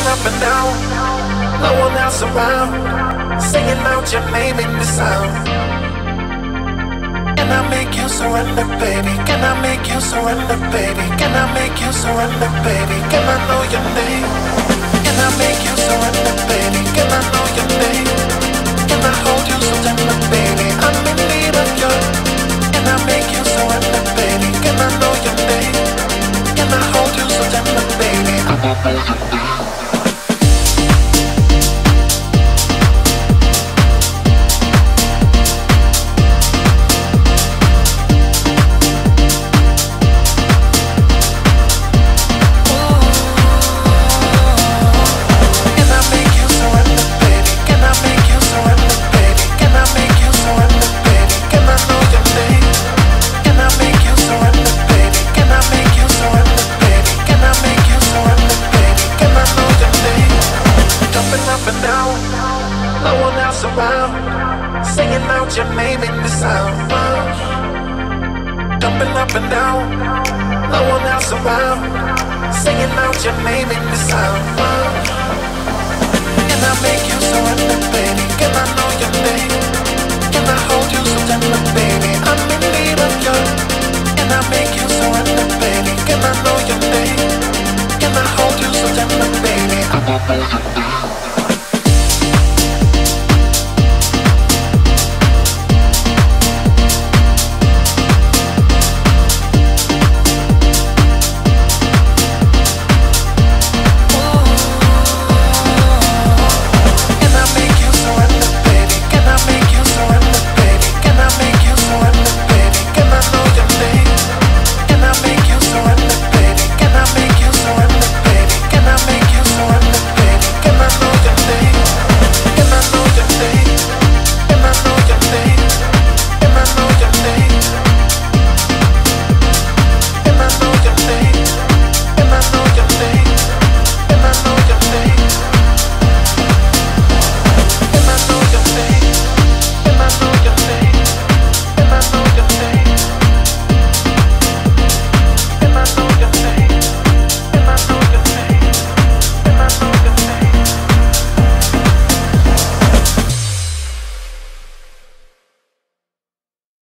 Jumping up and down, no one else around. Singing out your name in the sound. Can I make you surrender, baby? Can I make you surrender, baby? Can I make you surrender, baby? Can I know your name? Can I make you surrender, baby? Can I know your name? Can I hold you so tender, baby? I'm in need of you. Can I make you surrender, baby? Can I know your name? Can I hold you so tender, baby? I'm in need of you. No one else around, singing out your name in the sound. Jumping up and down, no one else around, singing out your name in the sound. Can I make you surrender, baby? Can I know your name? Can I hold you so tender, baby? I'm in need of you. Can I make you surrender, baby? Can I know your name? Can I hold you so tender, baby? I'm